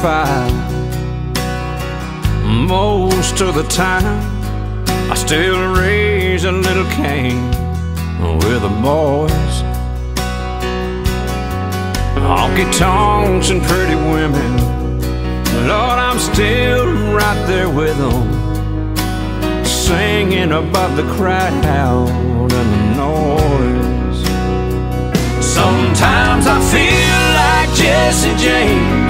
25. Most of the time, I still raise a little Cain with the boys. Honky tonks and pretty women. Lord, I'm still right there with them, singing above the crowd and the noise. Sometimes I feel like Jesse James,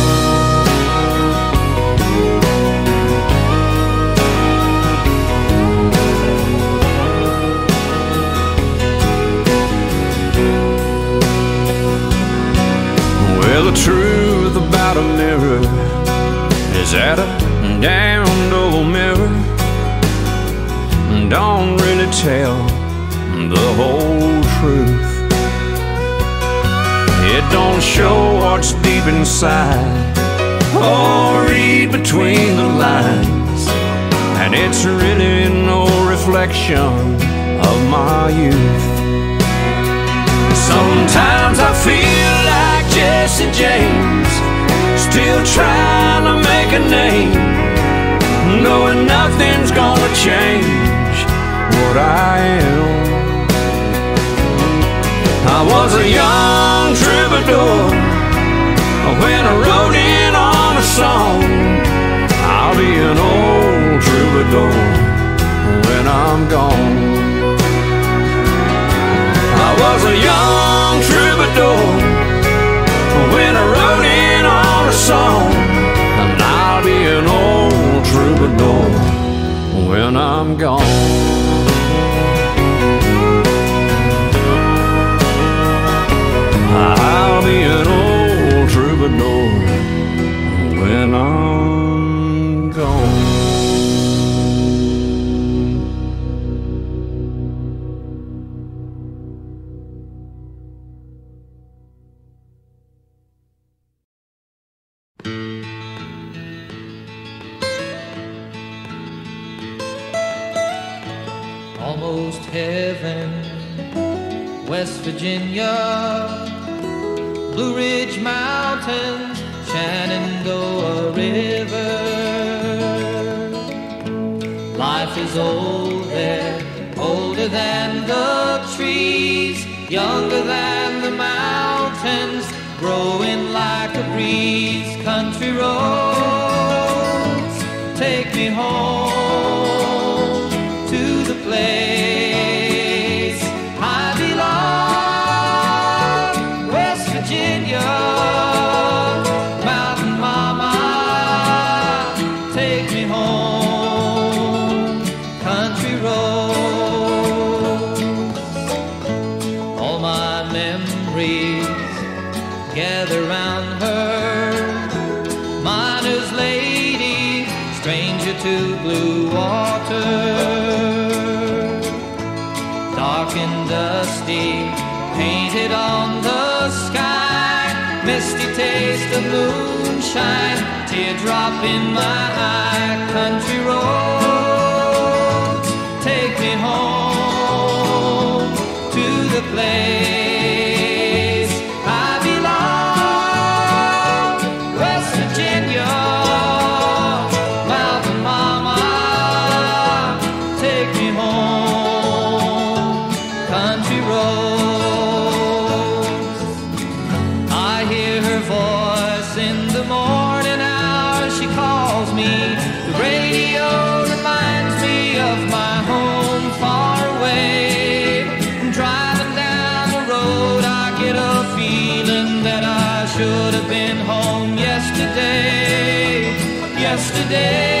Deep inside or read between the lines, and it's really no reflection of my youth. Sometimes I feel like Jesse James, still trying to make a name, knowing nothing's gonna change what I am. I was a young troubadour when I wrote in on a song. I'll be an old troubadour when I'm gone. I was a young troubadour when I wrote in on a song, and I'll be an old troubadour when I'm gone. Of moonshine, teardrop in my eye, country roads, take me home to the place been home yesterday. Yesterday,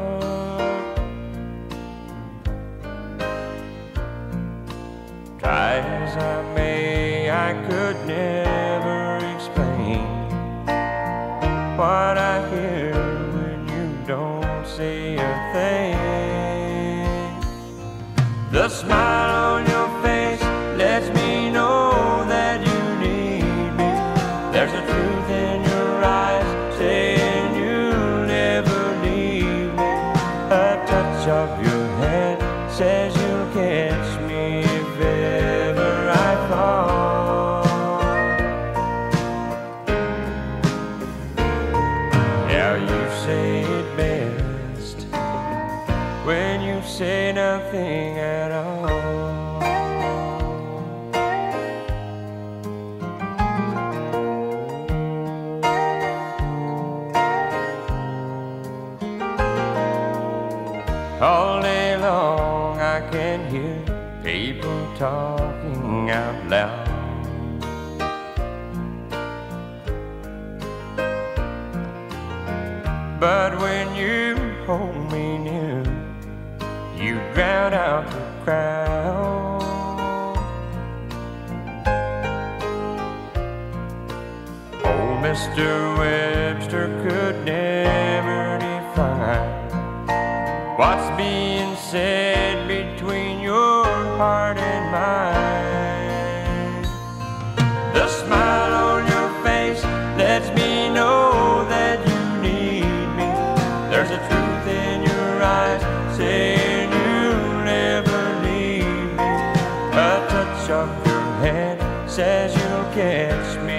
shook your head, says you'll catch me.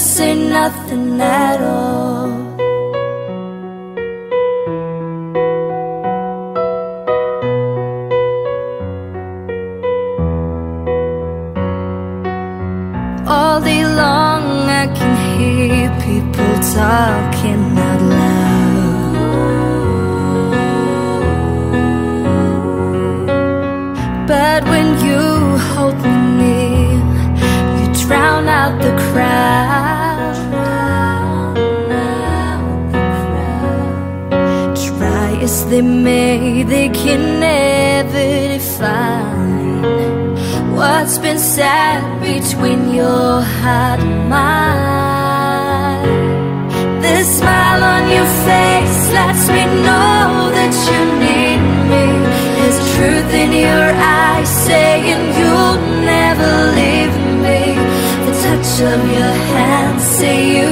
say nothing at all. they make, they can never define what's been said between your heart and mine. The smile on your face lets me know that you need me. There's truth in your eyes saying you'll never leave me. The touch of your hand say you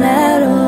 metal.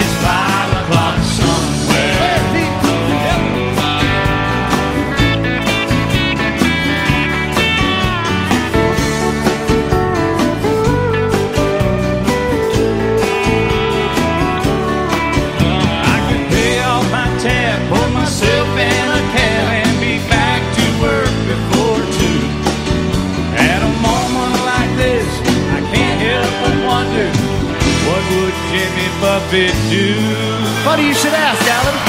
It's five o'clock. somewhere. it do? Buddy, you should ask, Alan.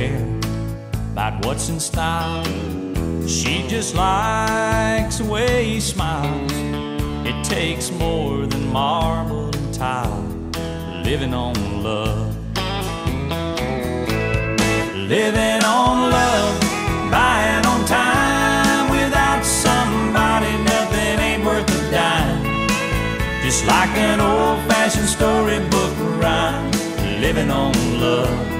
Care about what's in style. She just likes the way he smiles. It takes more than marble and tile, living on love. Living on love, buying on time. Without somebody, nothing ain't worth a dime. Just like an old fashioned storybook rhyme, living on love.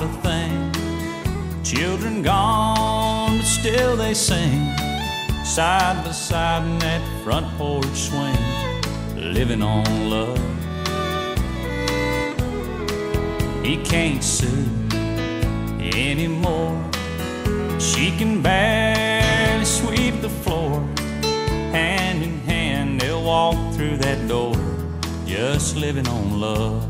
Without a thing. Children gone, but still they sing. Side by side in that front porch swing. Living on love. He can't sue anymore. She can barely sweep the floor. Hand in hand, they'll walk through that door. Just living on love.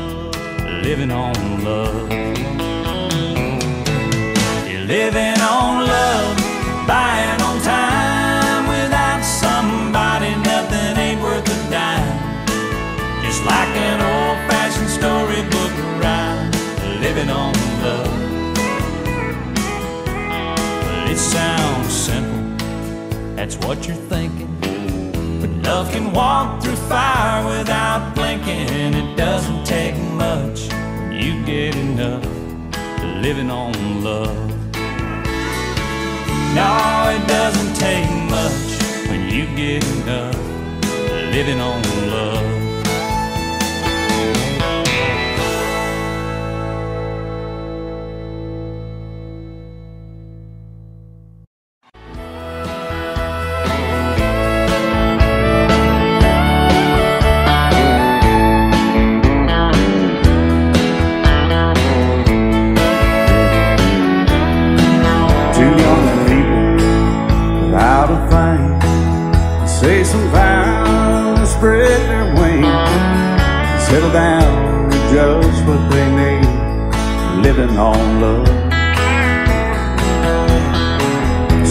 living on love. You're living on love, buying on time. Without somebody, nothing ain't worth a dime. Just like an old fashioned storybook rhyme, living on love. It sounds simple, that's what you're thinking. Love can walk through fire without blinking. It doesn't take much you get enough living on love. No, it doesn't take much when you get enough living on love. On love.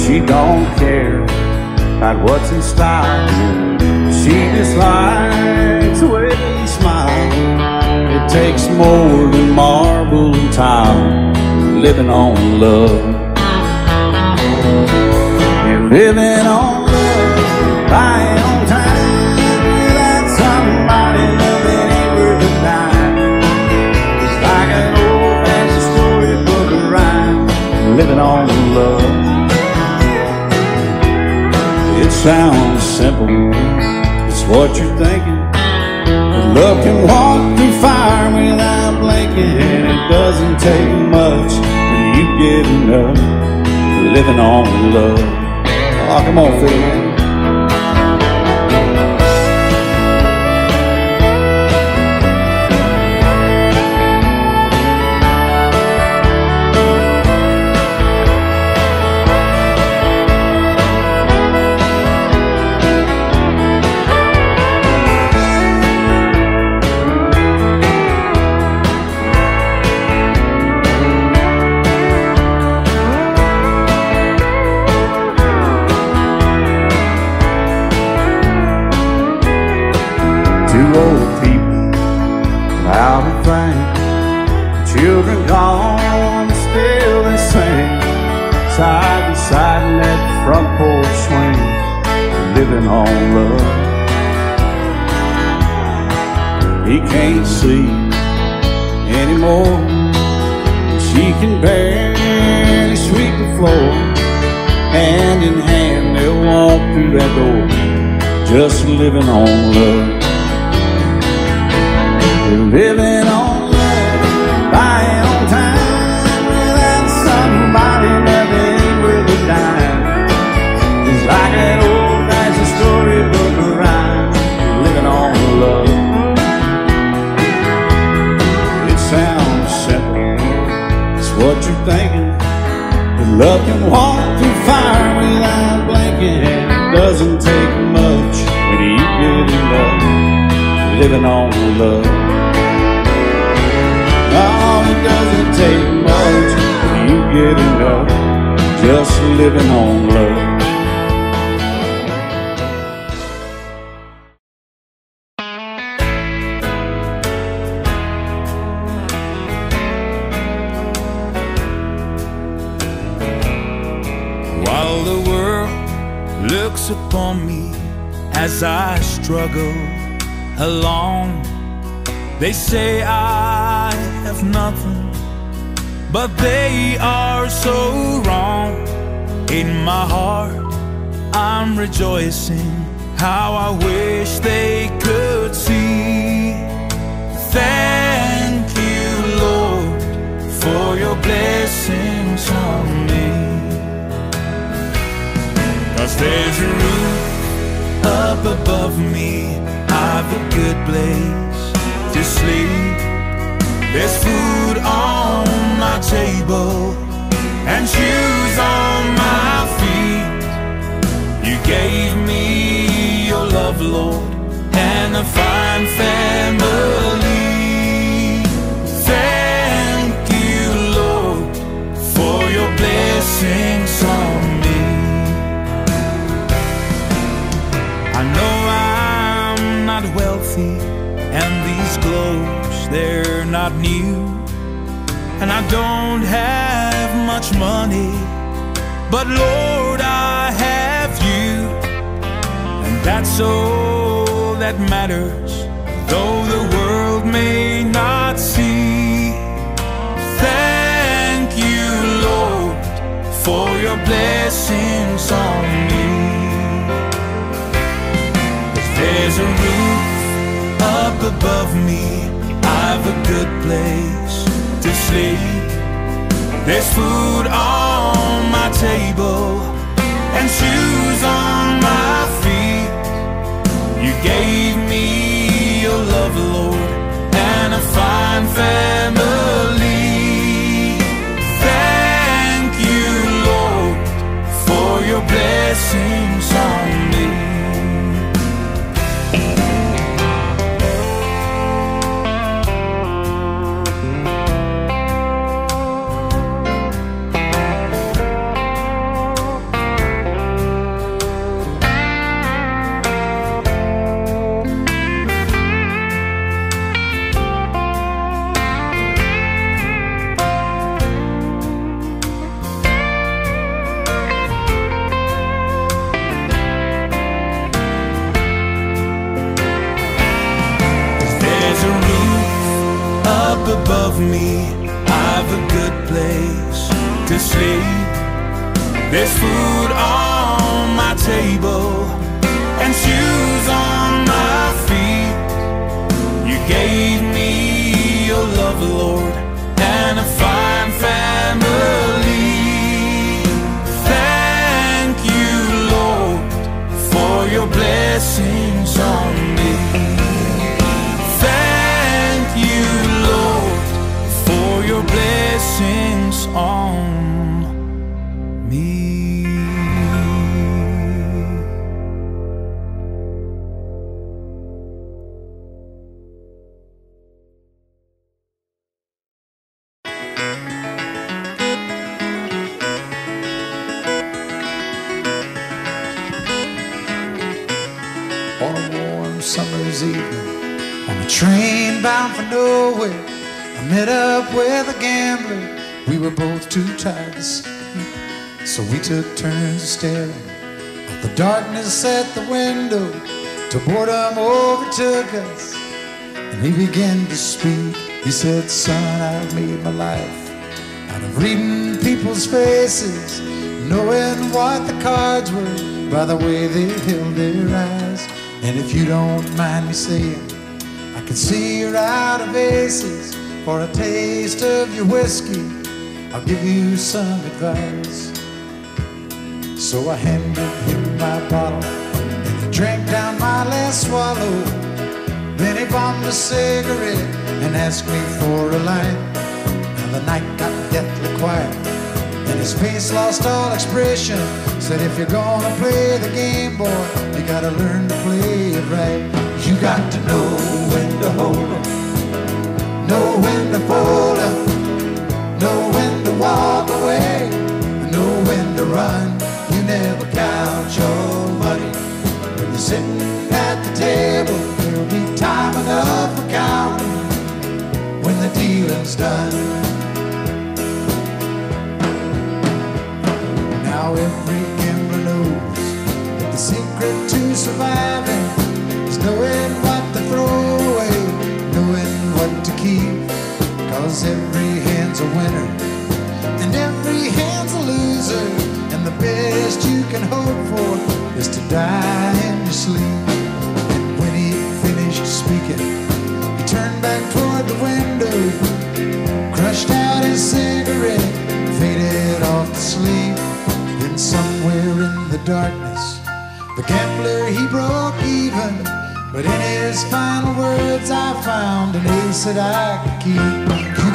She don't care about what's in style. She just likes the way he smiles. It takes more than marble and tile, living on love. You're living on living on love. It sounds simple, it's what you're thinking. But love can walk through fire without blinking. It doesn't take much when you get enough living on love. Oh, come on, Phil. Living on love. Living on love. While the world looks upon me as I struggle along, they say I have nothing, but they are so wrong. In my heart, I'm rejoicing how I wish they could see. Thank you, Lord, for your blessings on me. Cause there's a roof up above me. I've a good place to sleep. There's food on my table and shoes on my feet. You gave me your love, Lord, and a fine family. Thank you, Lord, for your blessings on me. I know I'm not wealthy, and these clothes, they're not new. And I don't have money, but Lord, I have you. And that's all that matters, though the world may not see. Thank you, Lord, for your blessings on me. There's a roof up above me. I've a good place to sleep. There's food on my table and shoes on my feet. You gave me your love, Lord, and a fine family. Thank you, Lord, for your blessings train bound for nowhere. I met up with a gambler. We were both too tired to sleep, so we took turns staring at The darkness at the window to boredom overtook us. And he began to speak. He said, Son, I've made my life out of reading people's faces, knowing what the cards were by the way they held their eyes. And if you don't mind me saying, can see you're out of aces. For a taste of your whiskey, I'll give you some advice. So I handed him my bottle, and he drank down my last swallow. Then he bombed a cigarette and asked me for a light. Now the night got deathly quiet, and his face lost all expression. Said, if you're gonna play the game, boy, you gotta learn to play it right. You got to know hold 'em know when to fold up, know when to walk away, know when to run. You never count your money when you're sitting at the table. There'll be time enough for counting when the dealing's done. Now every gambler knows that the secret to surviving is knowing what to throw Cause every hand's a winner and every hand's a loser. And the best you can hope for is to die in your sleep. And when he finished speaking, he turned back toward the window, crushed out his cigarette, faded off to sleep. Then somewhere in the darkness, the gambler he broke even. But in his final words, I found an ace that I could keep.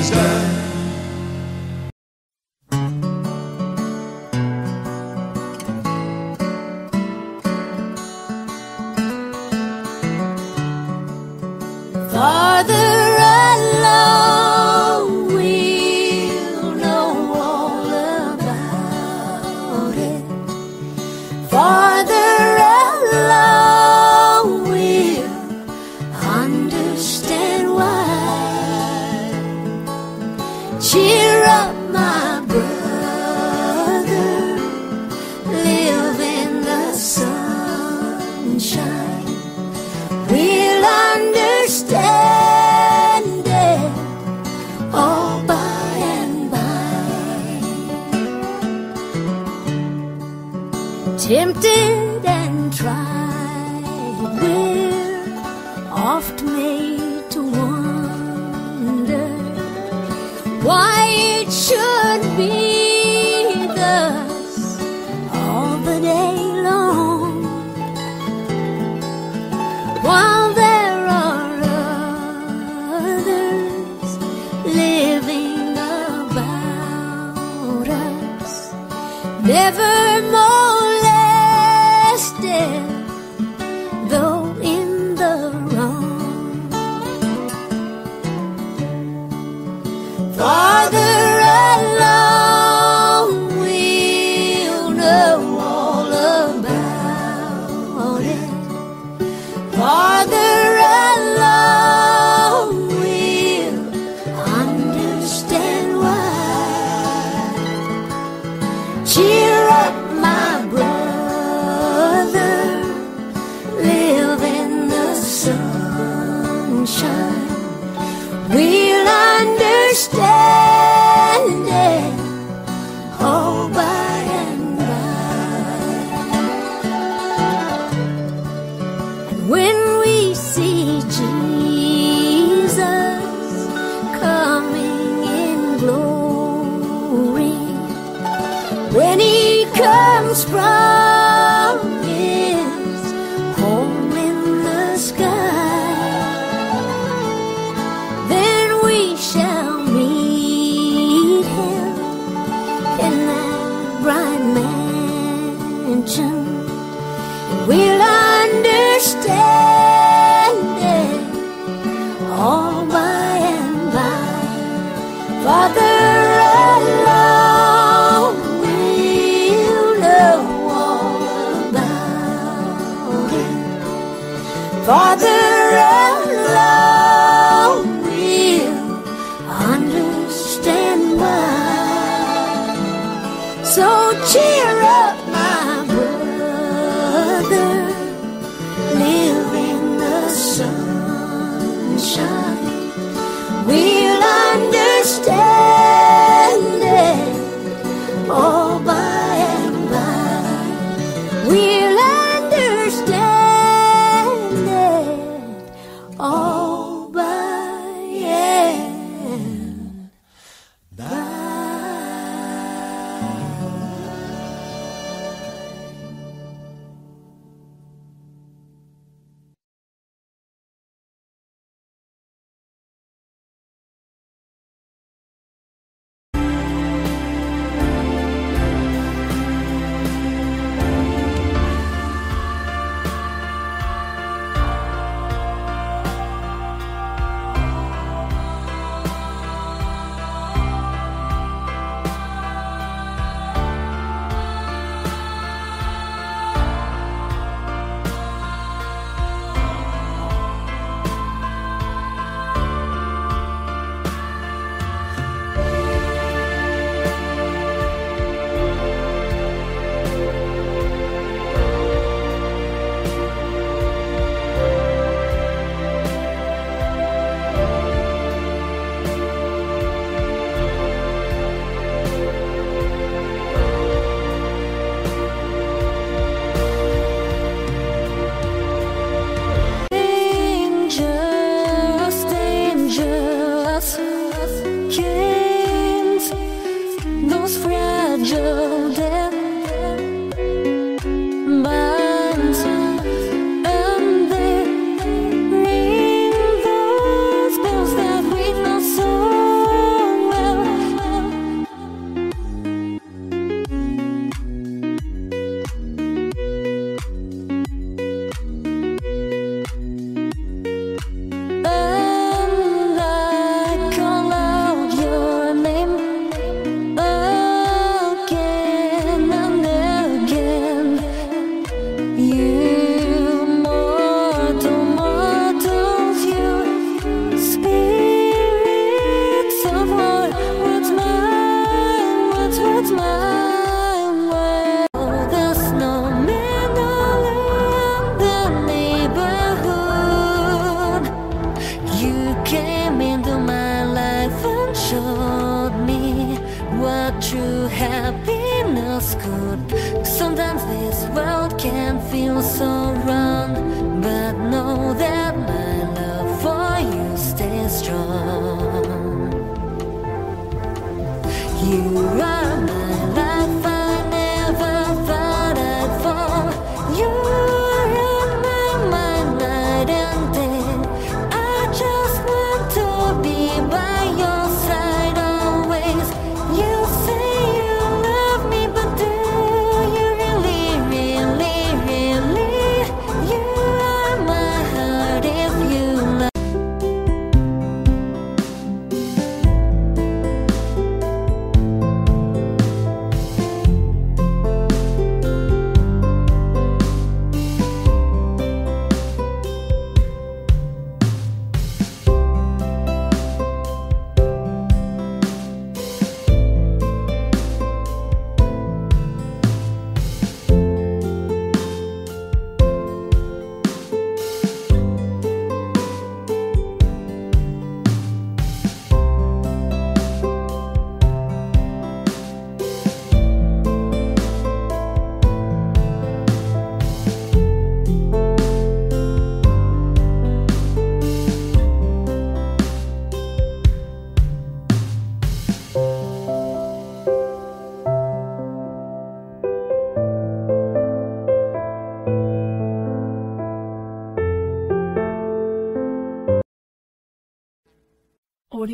the done. Father